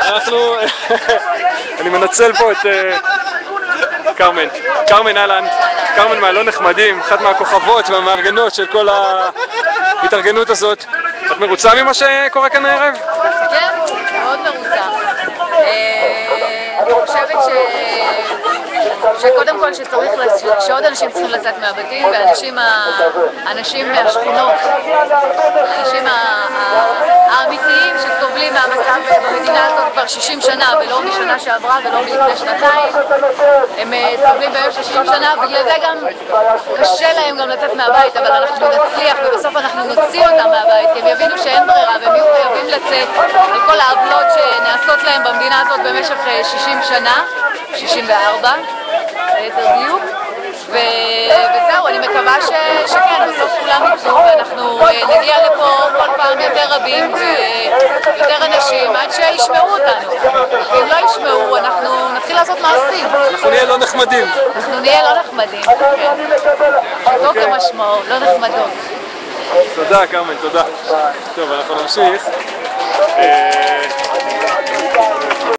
אנחנו... אני מנצל פה את אה, כרמן. כרמן אהלן. כרמן מהלא נחמדים, אחת מהכוכבות והמארגנות של כל ההתארגנות הזאת. את מרוצה ממה שקורה כאן הערב? כן, מאוד מרוצה. אה, אני חושבת ש... שקודם כל שצריך, שעוד אנשים צריכים לצאת מהבתים, ואנשים מהשכונות, כבר 60 שנה, ולא משנה שעברה ולא מלפני שנתיים, הם אה, סובלים במשך 60 שנה, בגלל זה גם קשה להם גם לצאת מהבית, אבל אנחנו נצליח ובסוף אנחנו נוציא אותם מהבית, כי הם יבינו שאין ברירה והם יהיו חייבים לצאת על כל העוולות שנעשות להם במדינה הזאת במשך אה, 60 שנה, 64 ליתר דיוק. ו... וזהו, אני מקווה ש... שכן, בסוף כולם יצאו ואנחנו אה, נגיע לפה כל פעם יותר רבים ויותר אנשים עד שישמעו אותנו. אם לא ישמעו, אנחנו נתחיל לעשות מעשים. אנחנו נהיה לא נחמדים. אנחנו נהיה לא נחמדים. פשוטו כמשמעו, לא נחמדות. תודה, כרמן, תודה. טוב, אנחנו נמשיך. אה,